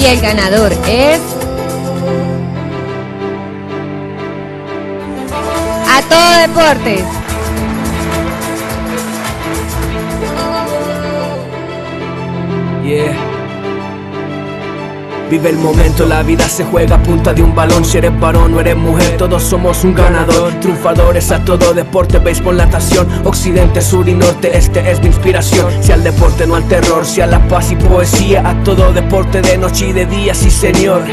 Y el ganador es... A todo deportes. Yeah. Vive el momento, la vida se juega a punta de un balón. Si eres varón o eres mujer, todos somos un ganador. Triunfadores a todo deporte, béisbol, natación. Occidente, sur y norte, este es mi inspiración. Si al deporte, no al terror, si a la paz y poesía. A todo deporte de noche y de día, sí señor.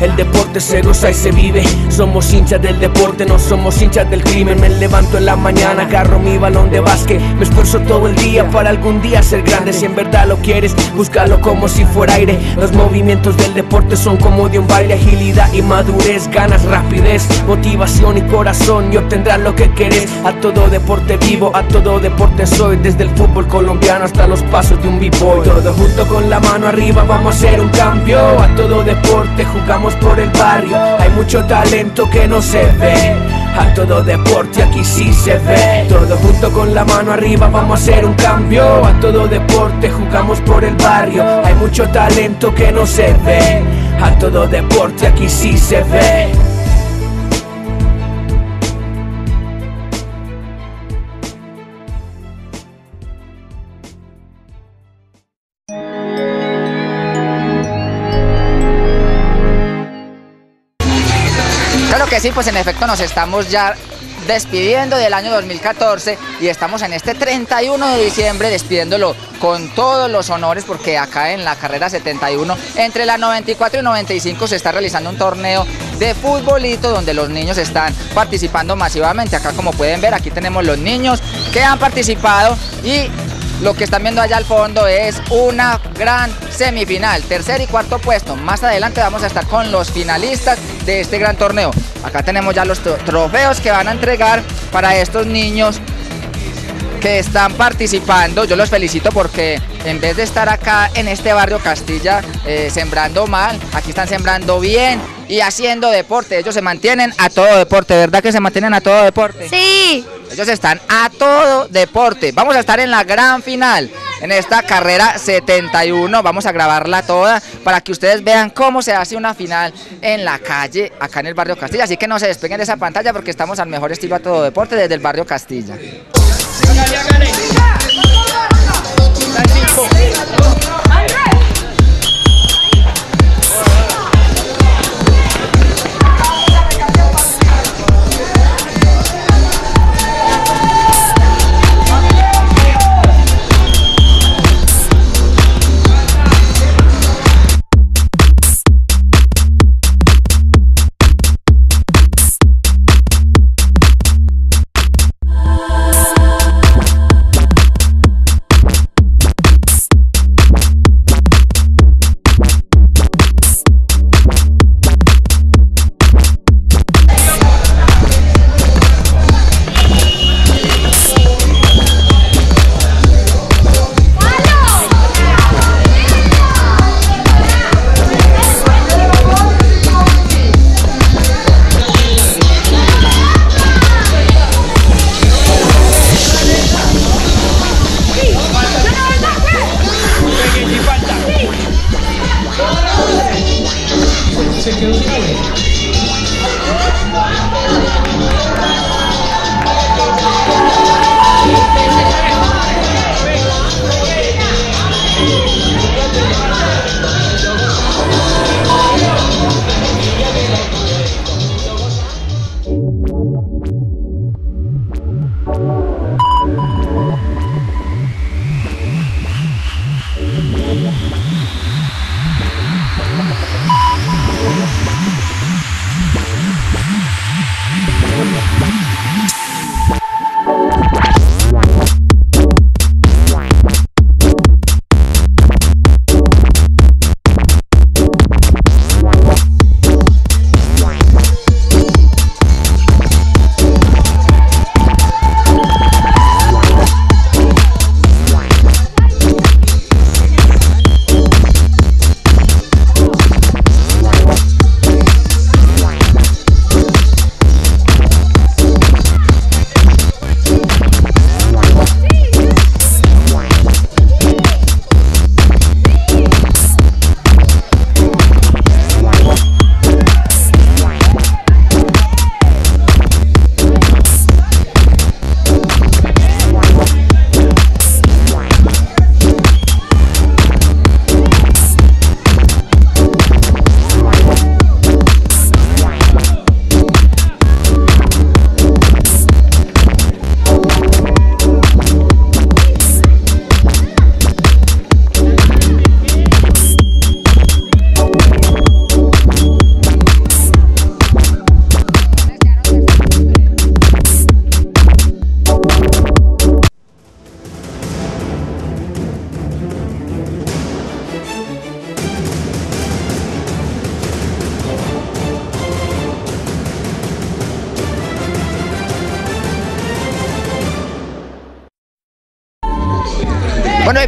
El deporte se goza y se vive. Somos hinchas del deporte, no somos hinchas del crimen. Me levanto en la mañana, agarro mi balón de básquet. Me esfuerzo todo el día para algún día ser grande. Si en verdad lo quieres, búscalo como si fuera aire. Los movimientos del deporte son como de un baile. Agilidad y madurez, ganas, rapidez, motivación y corazón. Y obtendrás lo que quieres. A todo deporte vivo, a todo deporte soy. Desde el fútbol colombiano hasta los pasos de un b-boy. Todo junto con la mano arriba, vamos a hacer un cambio. A todo deporte jugamos por el barrio. Hay mucho talento que no se ve. A todo deporte aquí sí se ve. Todo junto con la mano arriba vamos a hacer un cambio. A todo deporte jugamos por el barrio. Hay mucho talento que no se ve. A todo deporte aquí sí se ve. Sí, pues en efecto nos estamos ya despidiendo del año 2014 y estamos en este 31 de diciembre despidiéndolo con todos los honores porque acá en la carrera 71 entre la 94 y 95 se está realizando un torneo de futbolito donde los niños están participando masivamente. Acá como pueden ver aquí tenemos los niños que han participado y lo que están viendo allá al fondo es una gran semifinal, tercer y cuarto puesto. Más adelante vamos a estar con los finalistas de este gran torneo. Acá tenemos ya los tro- trofeos que van a entregar para estos niños que están participando. Yo los felicito porque en vez de estar acá en este barrio Castilla eh, sembrando mal, aquí están sembrando bien y haciendo deporte. Ellos se mantienen a todo deporte, ¿verdad que se mantienen a todo deporte? Sí. Ellos están a todo deporte. Vamos a estar en la gran final, en esta carrera 71. Vamos a grabarla toda para que ustedes vean cómo se hace una final en la calle, acá en el barrio Castilla. Así que no se despeguen de esa pantalla porque estamos al mejor estilo a todo deporte desde el barrio Castilla.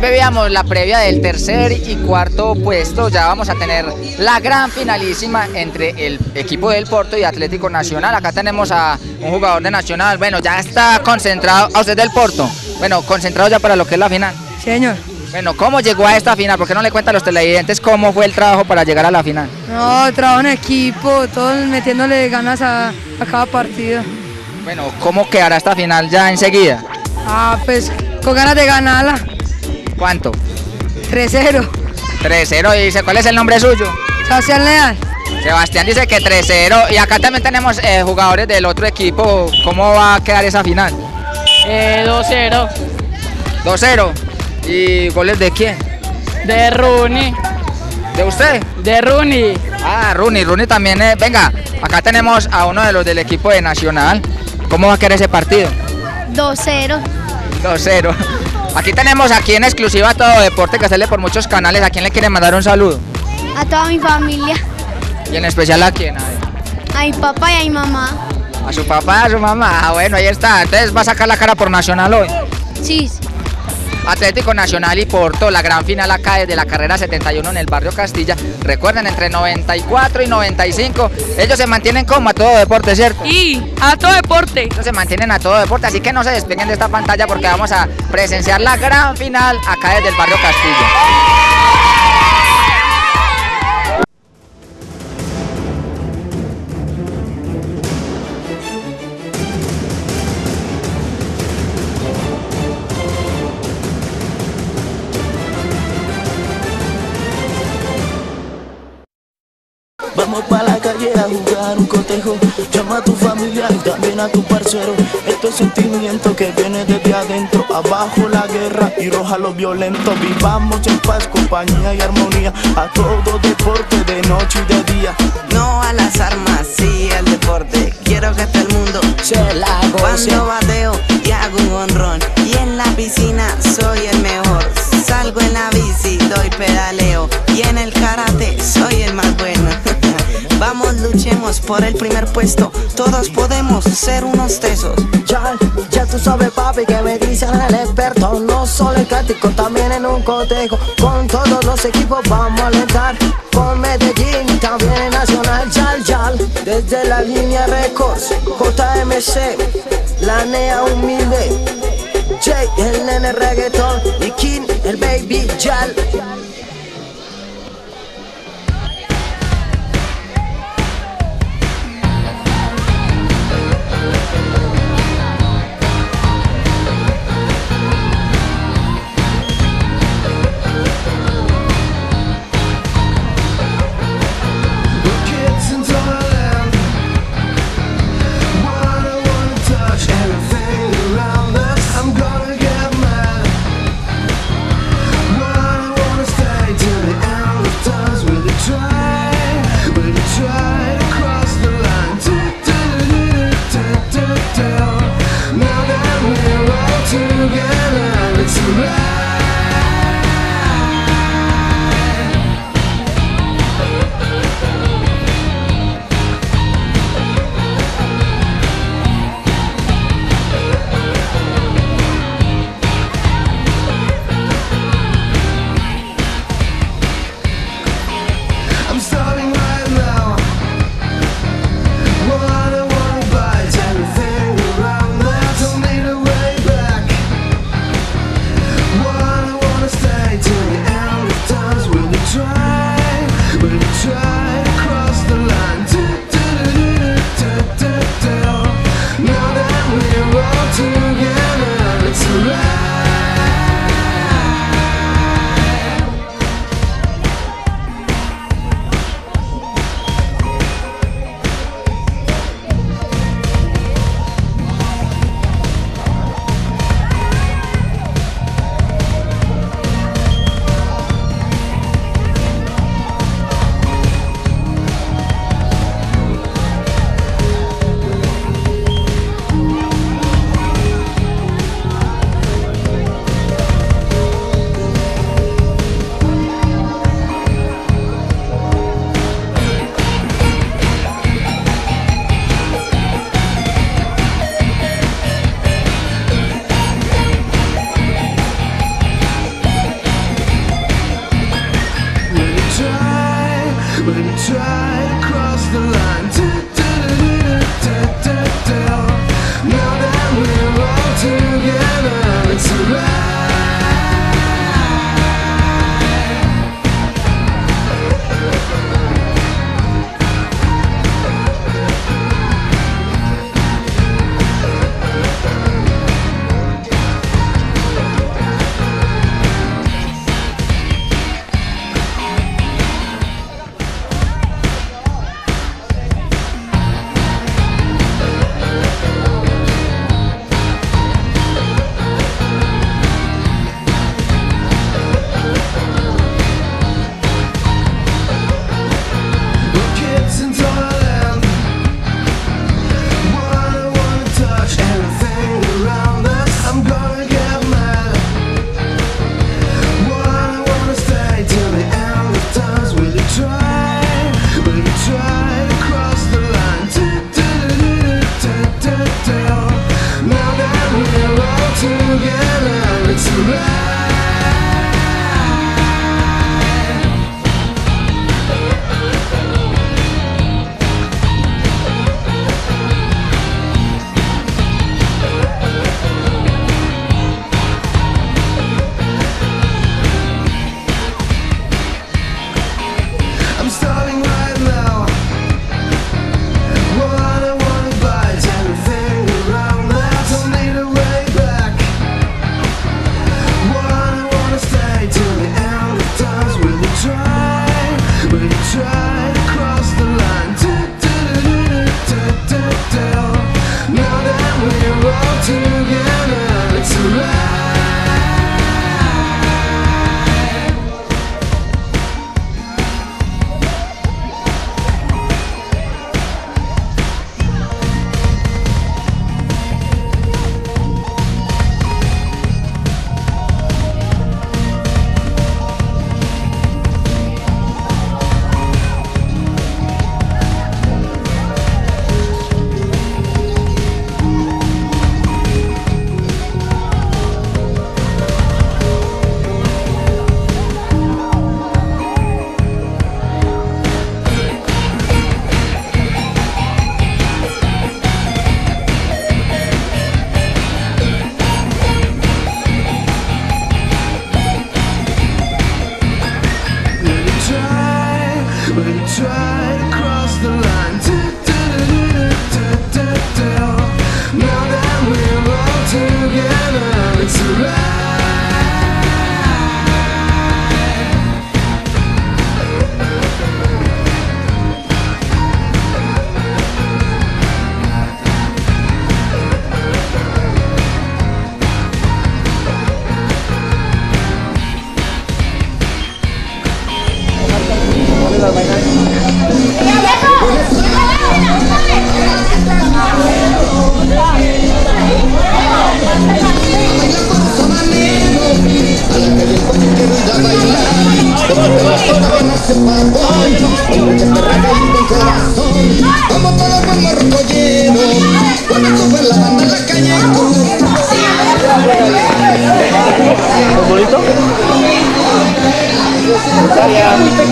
Veíamos la previa del tercer y cuarto puesto. Ya vamos a tener la gran finalísima entre el equipo del Porto y Atlético Nacional. Acá tenemos a un jugador de Nacional. Bueno, ya está concentrado. A usted del Porto. Bueno, concentrado ya para lo que es la final. Señor. Bueno, ¿cómo llegó a esta final? ¿Por qué no le cuenta a los televidentes cómo fue el trabajo para llegar a la final? No, trabajo en equipo, todos metiéndole ganas a, a cada partido. Bueno, ¿cómo quedará esta final ya enseguida? Ah, pues con ganas de ganarla. ¿Cuánto? 3-0. 3-0 y dice, ¿cuál es el nombre suyo? Sebastián Leal. Sebastián dice que 3-0 y acá también tenemos eh, jugadores del otro equipo. ¿Cómo va a quedar esa final? Eh, 2-0 2-0. ¿Y goles de quién? de Rooney. ¿De usted? De Rooney. Ah, Rooney, Rooney también. eh, Venga, acá tenemos a uno de los del equipo de Nacional. ¿Cómo va a quedar ese partido? 2-0. 2-0. Aquí tenemos aquí en exclusiva todo deporte que sale por muchos canales. ¿A quién le quiere mandar un saludo? A toda mi familia, Y en especial a quién. A, ver. a mi papá y a mi mamá. a su papá, a su mamá. Ah, bueno, ahí está. Entonces va a sacar la cara por Nacional hoy. Sí, Atlético Nacional y Porto, la gran final acá desde la carrera 71 en el barrio Castilla. Recuerden, entre 94 y 95, ellos se mantienen como a todo deporte, ¿cierto? Y a todo deporte. Ellos se mantienen a todo deporte, así que no se despeguen de esta pantalla porque vamos a presenciar la gran final acá desde el barrio Castilla. Pa' la calle a jugar un cotejo Llama a tu familia y también a tu parcero. Esto es sentimiento que viene desde adentro Abajo la guerra y roja lo violento Vivamos en paz, compañía y armonía A todo deporte de noche y de día. No a las armas, sí al deporte. Quiero que todo el mundo. Se la goce. cuando bateo luchemos por el primer puesto. Todos podemos ser unos tesos. Ya, ya tú sabes papi que me dicen el experto. No solo en clásico, también en un cotejo. Con todos los equipos vamos a alentar. Con Medellín también en Nacional Yal Yal Desde la línea Records, JMC La NEA humilde Jay, el nene reggaeton Y King, el baby Yal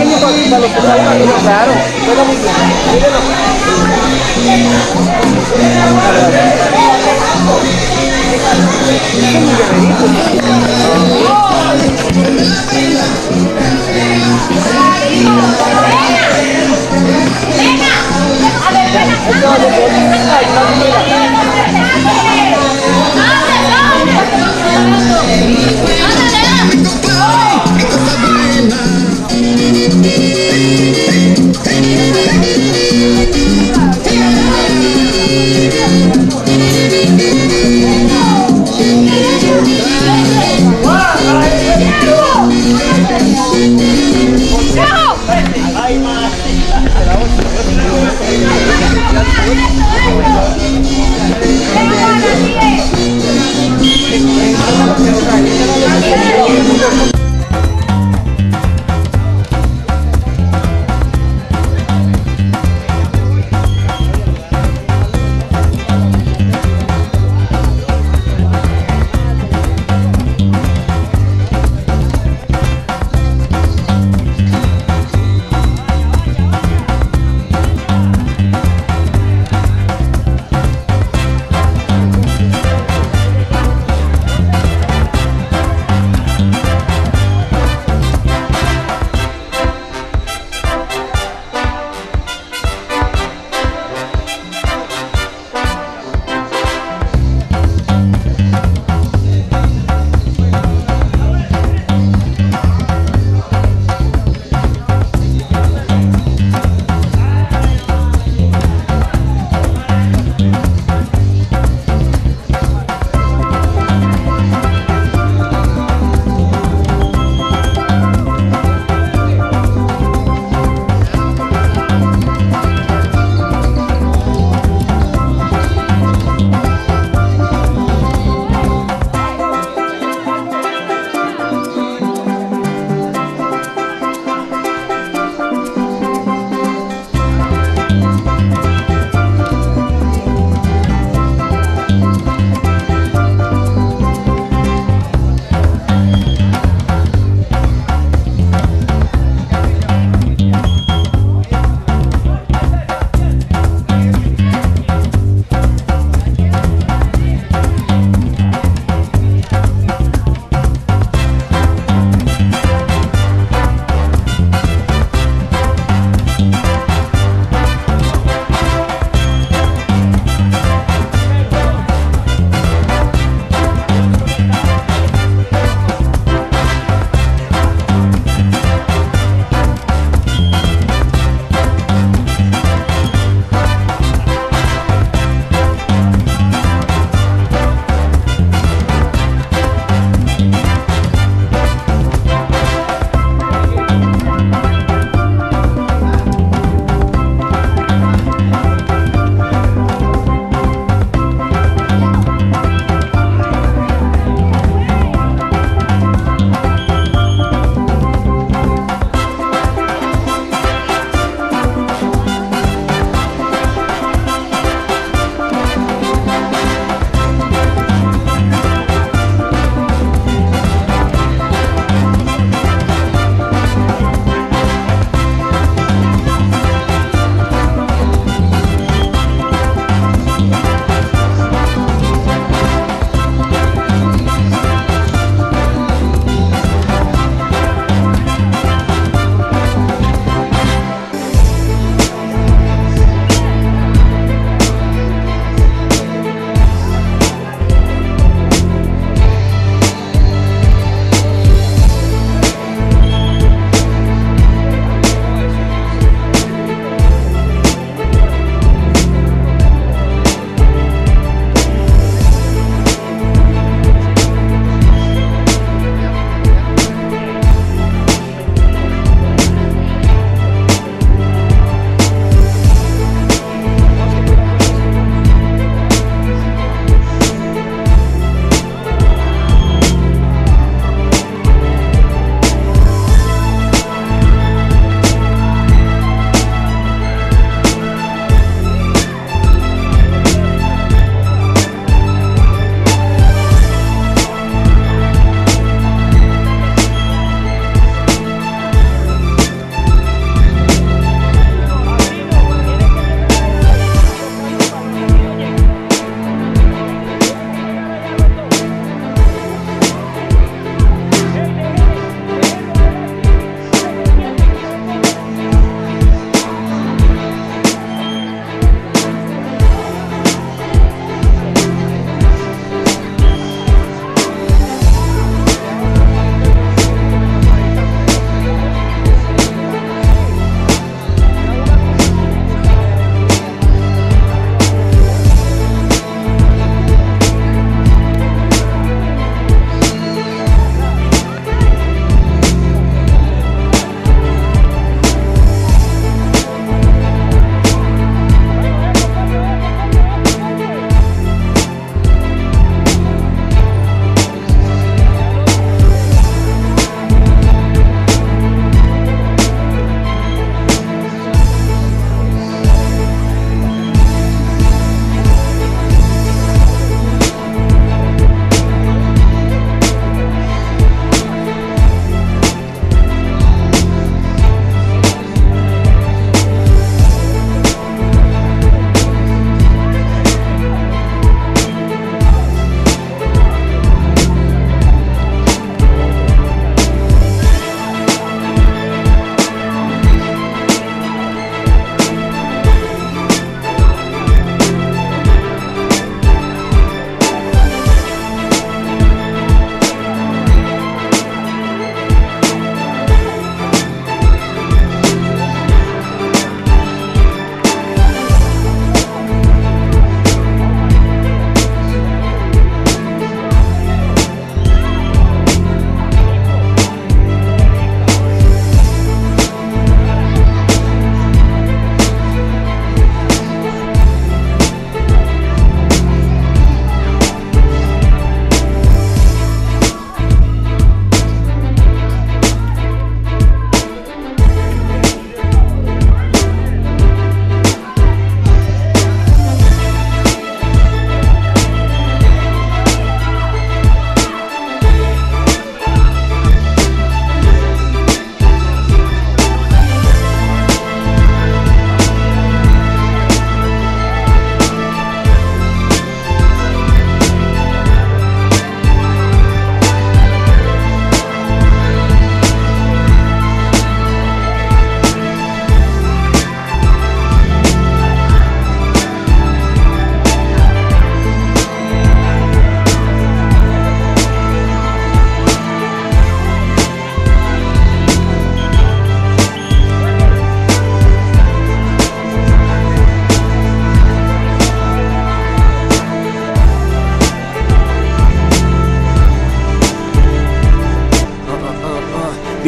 pequeño para, que claro. Suena muy bien.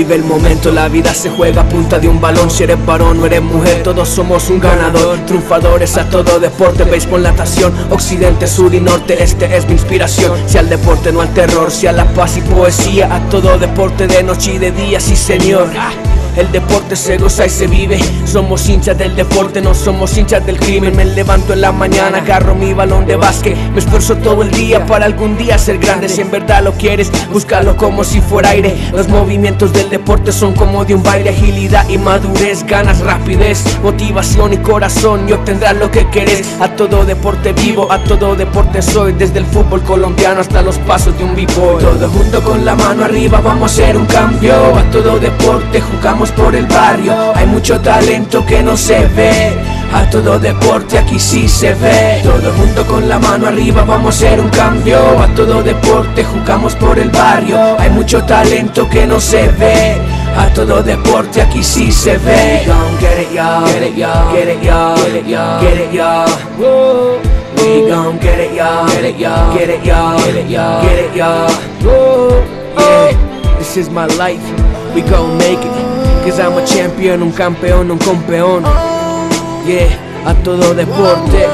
Vive el momento, la vida se juega a punta de un balón. Si eres varón o eres mujer, todos somos un ganador. Triunfadores a todo deporte, béisbol, natación, occidente, sur y norte. Este es mi inspiración. Si al deporte no al terror, si a la paz y poesía, a todo deporte de noche y de día, sí señor. El deporte se goza y se vive. Somos hinchas del deporte, no somos hinchas del crimen. Me levanto en la mañana, agarro mi balón de básquet. Me esfuerzo todo el día para algún día ser grande. Si en verdad lo quieres, búscalo como si fuera aire. Los movimientos del deporte son como de un baile, agilidad y madurez, ganas, rapidez, motivación y corazón. Y obtendrás lo que querés. A todo deporte vivo, a todo deporte soy. Desde el fútbol colombiano hasta los pasos de un b-boy. Todo junto con la mano arriba, vamos a hacer un cambio. A todo deporte jugamos por el barrio. Hay mucho talento que no se ve. A todo deporte aquí sí se ve. Todo junto con la mano arriba vamos a hacer un cambio. A todo deporte jugamos por el barrio. Hay mucho talento que no se ve. A todo deporte aquí sí se ve. We gon' get it, y'all. Get it, y'all. Get it, y'all. Get it, y'all. Get it, y'all. We gon' get it, y'all. Get it, y'all. Get it, y'all. Get it, y'all. Get it, y'all. Yeah, this is my life. We gon' make it. Cause I'm a champion, un campeón, un campeón. Yeah, a todo deporte.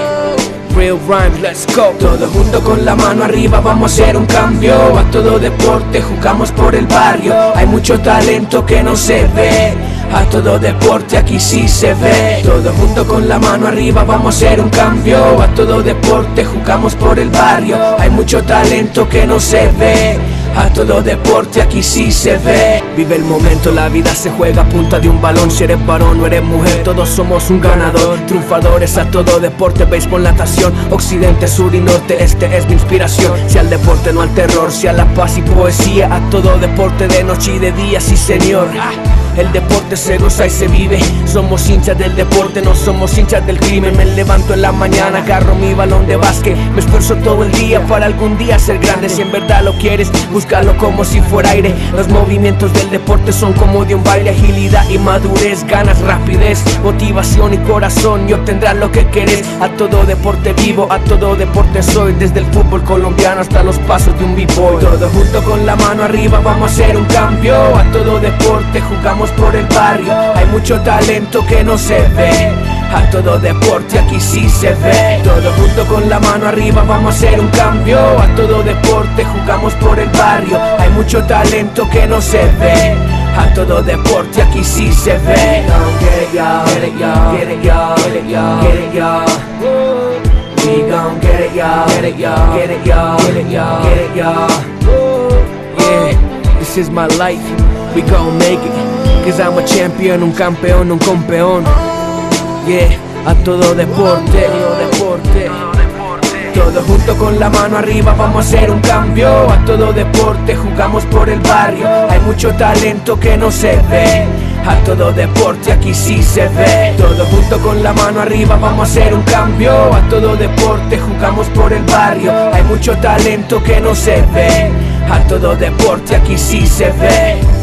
Real rhymes, let's go. Todo junto con la mano arriba, vamos a hacer un cambio. A todo deporte, jugamos por el barrio. Hay mucho talento que no se ve. A todo deporte aquí sí se ve. Todo junto con la mano arriba, vamos a hacer un cambio. A todo deporte, jugamos por el barrio. Hay mucho talento que no se ve. A todo deporte aquí sí se ve. Vive el momento, la vida se juega a punta de un balón. Si eres varón o eres mujer, todos somos un ganador. Triunfadores a todo deporte, béisbol, natación, occidente, sur y norte. Este es mi inspiración. Si al deporte no al terror, si a la paz y poesía, a todo deporte de noche y de día, sí señor. El deporte se goza y se vive. Somos hinchas del deporte, no somos hinchas del crimen. Me levanto en la mañana, agarro mi balón de básquet. Me esfuerzo todo el día para algún día ser grande. Si en verdad lo quieres, búscalo como si fuera aire. Los movimientos del deporte son como de un baile, agilidad y madurez, ganas, rapidez, motivación y corazón. Y obtendrás lo que querés. A todo deporte vivo, a todo deporte soy. Desde el fútbol colombiano hasta los pasos de un b-boy. Todo junto con la mano arriba, vamos a hacer un cambio. A todo deporte jugamos por el barrio. Hay mucho talento que no se ve. A todo deporte aquí sí se ve. Todo junto con la mano arriba vamos a hacer un cambio. A todo deporte jugamos por el barrio. Hay mucho talento que no se ve. A todo deporte aquí sí se ve. Get it, y'all. Get it, y'all. Get it, y'all. Get it, y'all. Get it, y'all. We gon' get. Yeah, this is my life. We gon' make it. Cause I'm a champion, un campeón, un campeón. Yeah, a todo deporte, todo deporte. Todo junto con la mano arriba vamos a hacer un cambio. A todo deporte jugamos por el barrio. Hay mucho talento que no se ve. A todo deporte aquí sí se ve. Todo junto con la mano arriba vamos a hacer un cambio. A todo deporte jugamos por el barrio. Hay mucho talento que no se ve. A todo deporte aquí sí se ve.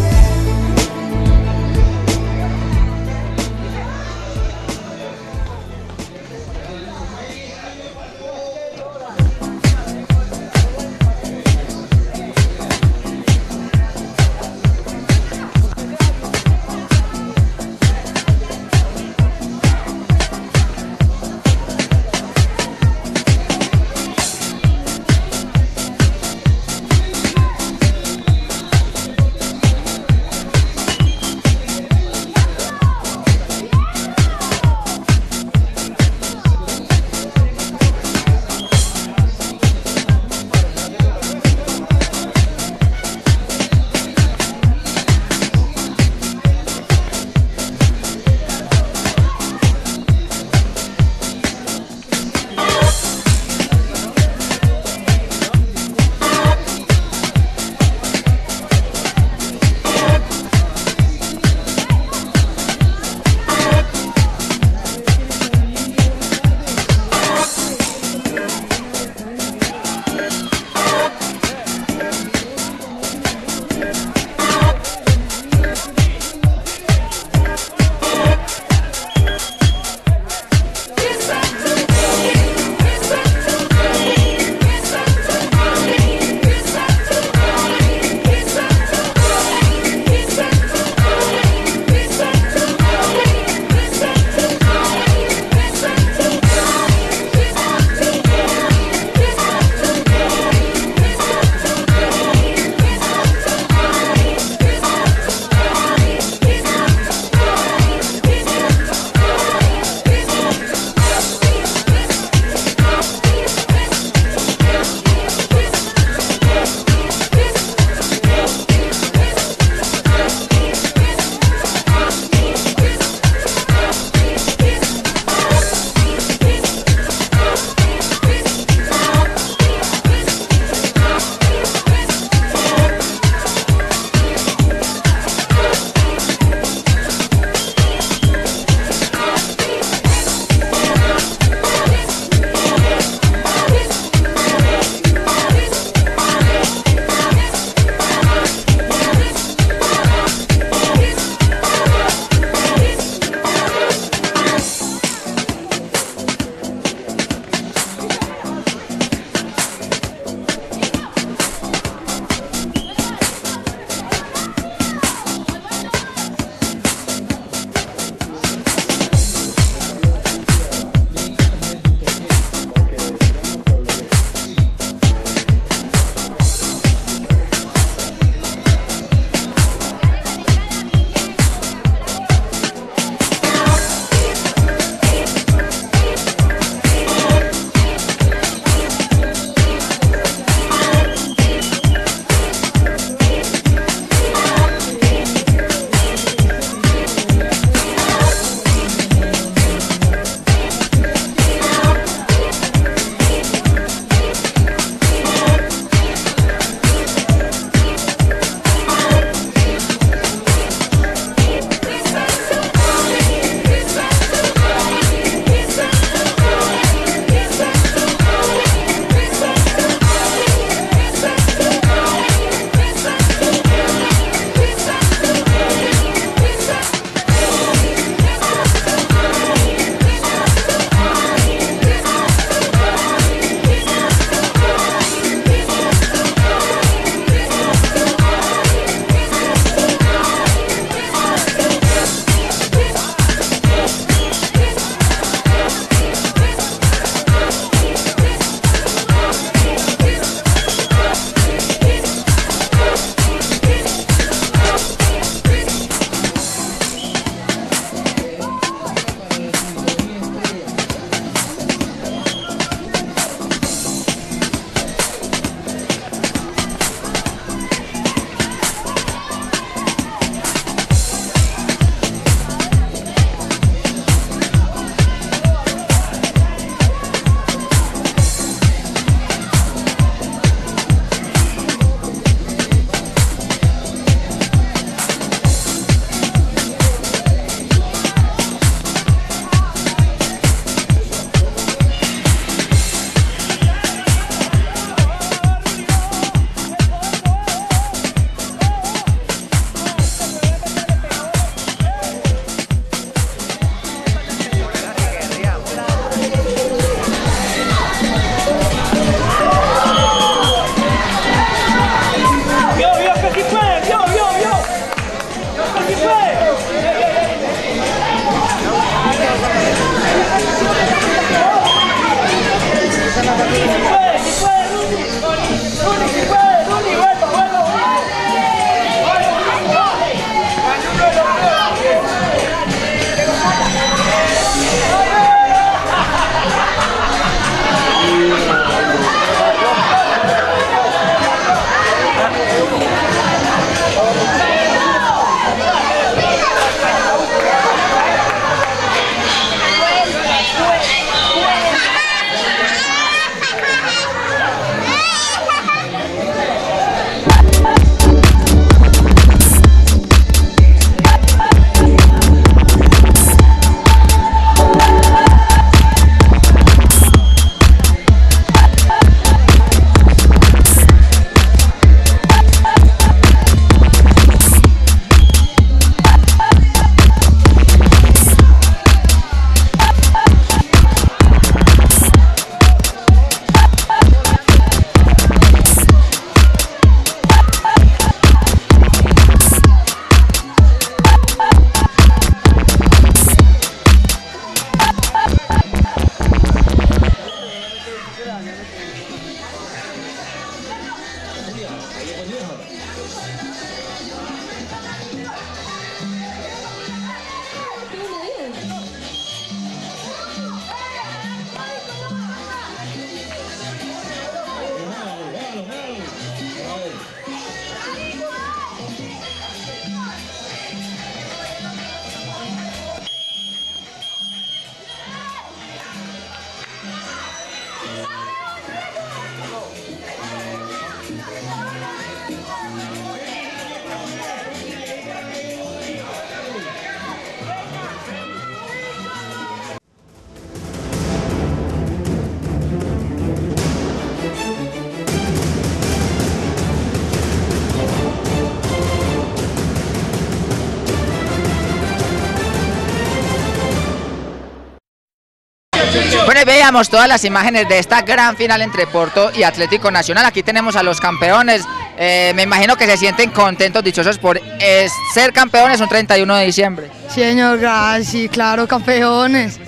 Veíamos todas las imágenes de esta gran final entre Porto y Atlético Nacional. Aquí tenemos a los campeones. Eh, me imagino que se sienten contentos, dichosos por eh, ser campeones un 31 de diciembre. Señor, gracias, claro, campeones.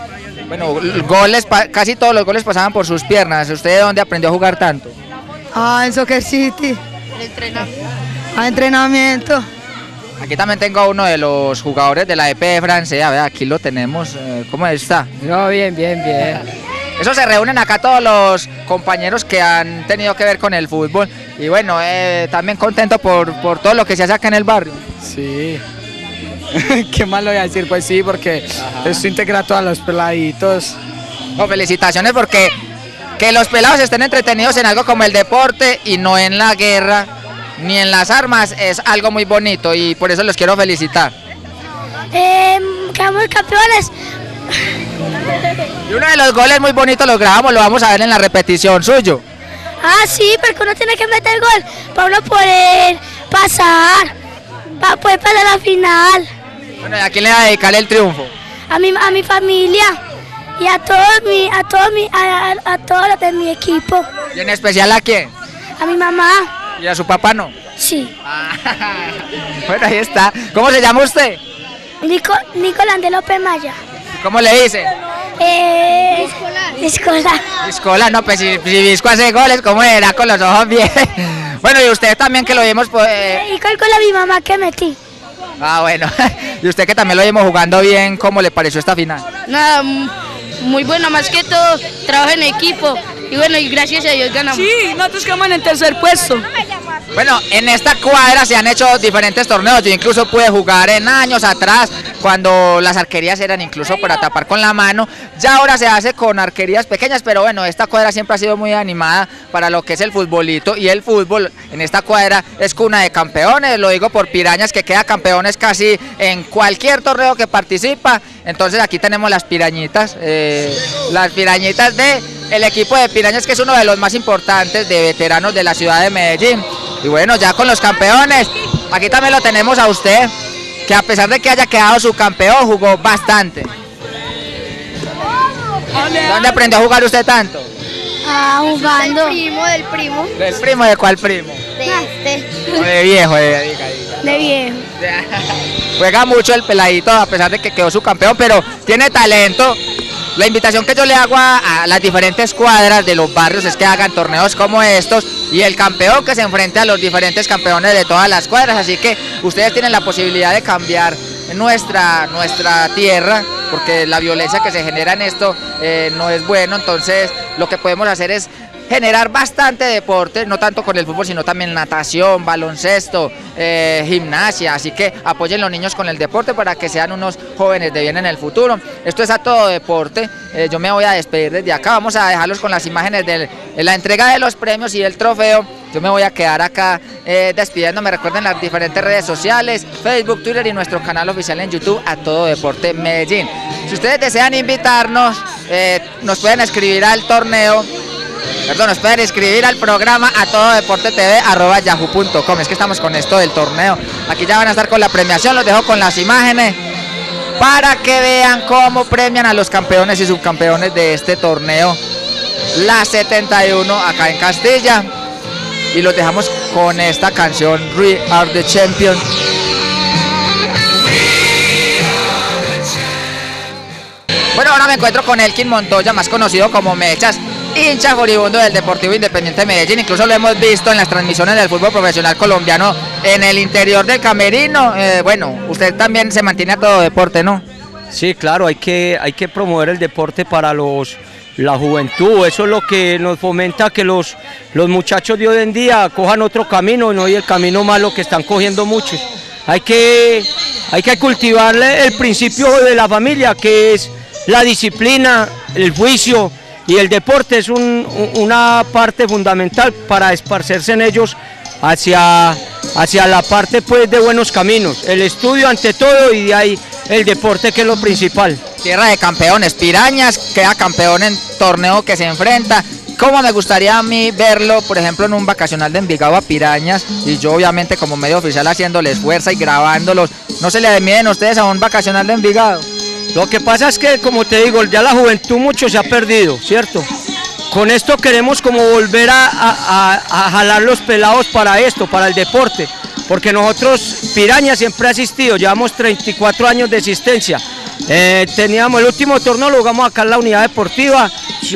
Bueno, goles, casi todos los goles pasaban por sus piernas. ¿Usted de dónde aprendió a jugar tanto? Ah, en Soccer City. A entrenamiento. Aquí también tengo a uno de los jugadores de la EP de Francia. Vea, aquí lo tenemos. Eh, ¿Cómo está? No, bien, bien, bien. Eso se reúnen acá todos los compañeros que han tenido que ver con el fútbol. Y bueno, eh, también contento por, por todo lo que se hace acá en el barrio. Sí. ¿Qué más lo voy a decir? Pues sí, porque esto integra a todos los peladitos. No, felicitaciones porque que los pelados estén entretenidos en algo como el deporte y no en la guerra ni en las armas es algo muy bonito y por eso los quiero felicitar. Eh, quedamos campeones. Y uno de los goles muy bonitos lo grabamos, lo vamos a ver en la repetición suyo. Ah, sí, porque uno tiene que meter gol para uno poder pasar, para poder pasar a la final. Bueno, ¿y a quién le va a dedicar el triunfo? A mi, a mi familia y a todos mi, a todos mi, a, a- a todos los de mi equipo. Y en especial a quién? A mi mamá, Y a su papá no. sí. Bueno, ahí está. ¿Cómo se llama usted? Nico, Nicolás de López Maya. ¿Cómo le dicen? Eh, Escolar. Escola, no, pues si, si Visco hace goles, ¿cómo era con los ojos bien? Bueno, y usted también que lo vimos, pues... eh, Y con a mi mamá que metí. Ah, bueno. Y usted que también lo vimos jugando bien, ¿cómo le pareció esta final? Nada, muy bueno, más que todo, trabajo en equipo. Y bueno, y gracias a Dios ganamos. Sí, nosotros quedamos en el tercer puesto. Bueno, en esta cuadra se han hecho diferentes torneos. Yo incluso pude jugar en años atrás, cuando las arquerías eran incluso para tapar con la mano. Ya ahora se hace con arquerías pequeñas, pero bueno, esta cuadra siempre ha sido muy animada para lo que es el futbolito. Y el fútbol en esta cuadra es cuna de campeones. Lo digo por Pirañas, que queda campeones casi en cualquier torneo que participa. Entonces aquí tenemos las pirañitas, eh, las pirañitas de el equipo de Pirañas, que es uno de los más importantes de veteranos de la ciudad de Medellín. Y bueno, ya con los campeones, aquí también lo tenemos a usted, que a pesar de que haya quedado su campeón, jugó bastante. ¿Dónde aprendió a jugar usted tanto? Ah, jugando. Del primo, del primo. ¿Del primo de cuál primo? De este. O de viejo, de, diga, diga. De viejo. Juega mucho el peladito a pesar de que quedó su campeón, pero tiene talento. La invitación que yo le hago a, las diferentes cuadras de los barrios es que hagan torneos como estos y el campeón que se enfrente a los diferentes campeones de todas las cuadras. Así que ustedes tienen la posibilidad de cambiar nuestra, nuestra tierra, porque la violencia que se genera en esto eh, no es bueno. Entonces lo que podemos hacer es generar bastante deporte, no tanto con el fútbol, sino también natación, baloncesto, eh, gimnasia. Así que apoyen los niños con el deporte para que sean unos jóvenes de bien en el futuro. Esto es a todo deporte. Eh, yo me voy a despedir desde acá. Vamos a dejarlos con las imágenes del- de la entrega de los premios y el trofeo. Yo me voy a quedar acá eh, despidiéndome. Recuerden las diferentes redes sociales, Facebook, Twitter y nuestro canal oficial en YouTube a todo deporte Medellín. Si ustedes desean invitarnos, eh, nos pueden escribir al torneo Perdón, nos pueden escribir al programa a todo yahoo.com. Es que estamos con esto del torneo. Aquí ya van a estar con la premiación, los dejo con las imágenes para que vean cómo premian a los campeones y subcampeones de este torneo. La 71 acá en Castilla. Y los dejamos con esta canción, We Are the Champions. Bueno, ahora me encuentro con Elkin Montoya, más conocido como Mechas. Hincha furibundo del Deportivo Independiente de Medellín. Incluso lo hemos visto en las transmisiones del fútbol profesional colombiano en el interior del camerino. Eh, bueno, usted también se mantiene a todo deporte, ¿no? Sí, claro, hay que, hay que promover el deporte para los, la juventud. Eso es lo que nos fomenta que los, los muchachos de hoy en día cojan otro camino, no y el camino malo que están cogiendo muchos. Hay que, hay que cultivarle el principio de la familia, que es la disciplina, el juicio y el deporte es un- una parte fundamental para esparcerse en ellos hacia, hacia la parte pues de buenos caminos. El estudio ante todo y de ahí el deporte que es lo principal. Tierra de campeones, Pirañas queda campeón en torneo que se enfrenta. ¿Cómo me gustaría a mí verlo, por ejemplo, en un vacacional de Envigado a Pirañas? Y yo, obviamente, como medio oficial, haciéndoles fuerza y grabándolos. ¿No se le miden ustedes a un vacacional de Envigado? Lo que pasa es que, como te digo, ya la juventud mucho se ha perdido, ¿cierto? Con esto queremos como volver a, a- a- jalar los pelados para esto, para el deporte, porque nosotros, Piraña siempre ha asistido, llevamos 34 años de existencia. Eh, teníamos el último torneo, lo jugamos acá en la unidad deportiva,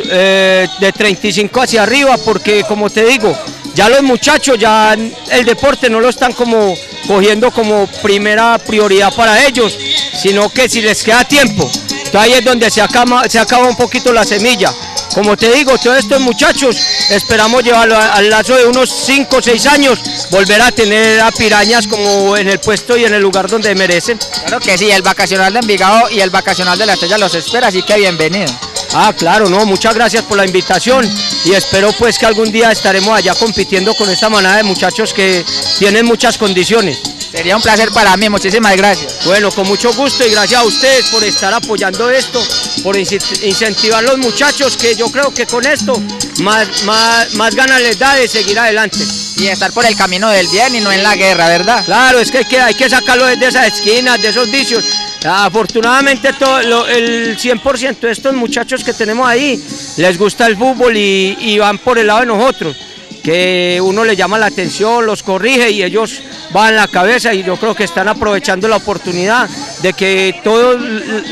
eh, de 35 hacia arriba, porque como te digo, ya los muchachos, ya el deporte no lo están como cogiendo como primera prioridad para ellos, sino que si les queda tiempo, ahí es donde se acaba, se un poquito la semilla. Como te digo, todos estos muchachos esperamos llevarlo al lazo de unos 5 o 6 años, volver a tener a Pirañas como en el puesto y en el lugar donde merecen. Claro que sí, el vacacional de Envigado y el vacacional de la Estrella los espera, así que bienvenido. Ah, claro, no, muchas gracias por la invitación y espero pues que algún día estaremos allá compitiendo con esta manada de muchachos que tienen muchas condiciones. Sería un placer para mí, muchísimas gracias. Bueno, con mucho gusto y gracias a ustedes por estar apoyando esto, por incentivar a los muchachos, que yo creo que con esto más, más, más ganas les da de seguir adelante. Y estar por el camino del bien y no en la guerra, ¿verdad? Claro, es que hay que, hay que sacarlo desde esas esquinas, de esos vicios. Afortunadamente todo, lo- el 100% de estos muchachos que tenemos ahí les gusta el fútbol y, y van por el lado de nosotros, que uno les llama la atención, los corrige y ellos van la cabeza y yo creo que están aprovechando la oportunidad de que todos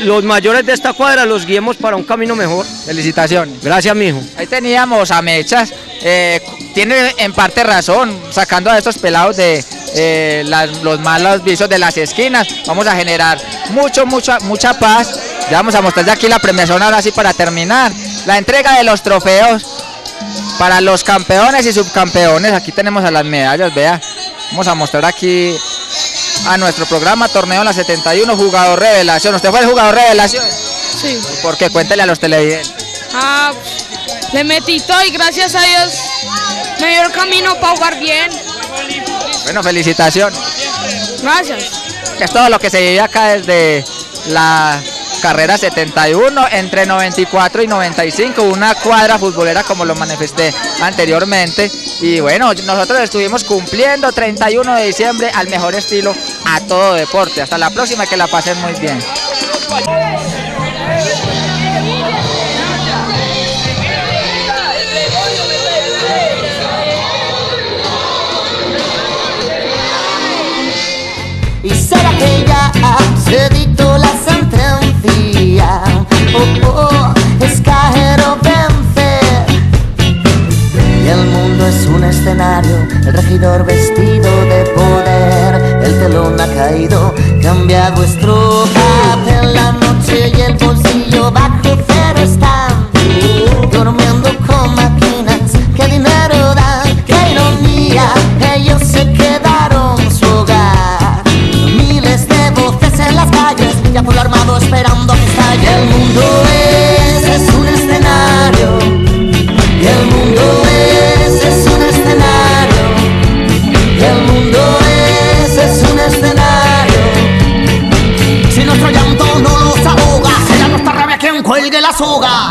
los mayores de esta cuadra los guiemos para un camino mejor. Felicitaciones. Gracias, mijo. Ahí teníamos a Mechas. eh, tiene en parte razón, sacando a estos pelados de eh, las- los malos vicios de las esquinas. Vamos a generar mucho, mucha, mucha paz. Ya vamos a mostrar ya aquí la premiación ahora sí para terminar. La entrega de los trofeos para los campeones y subcampeones. Aquí tenemos a las medallas, vea. Vamos a mostrar aquí a nuestro programa Torneo La 71, jugador revelación. ¿Usted fue el jugador revelación? Sí. ¿Por qué? Cuéntele a los televidentes. Ah, le metí todo y gracias a Dios me dio el camino para jugar bien. Bueno, felicitaciones. Gracias. Es todo lo que se vive acá desde la carrera 71 entre 94 y 95, una cuadra futbolera como lo manifesté anteriormente. Y bueno, nosotros estuvimos cumpliendo 31 de diciembre al mejor estilo a todo deporte. Hasta la próxima, que la pasen muy bien. ¿Y será que ya se dictó la sentencia? Oh, oh, es vencer. Y el mundo es un escenario, el regidor vestido de poder. El telón ha caído, cambia vuestro papel. La noche y el bolsillo bajo cero están. Durmiendo con calles y a pueblo armado esperando que estalle. El mundo es, es un escenario. Y el mundo es, es un escenario. Y el mundo es, es un escenario. Si nuestro llanto no los ahoga, será nuestra rabia quien cuelgue la soga.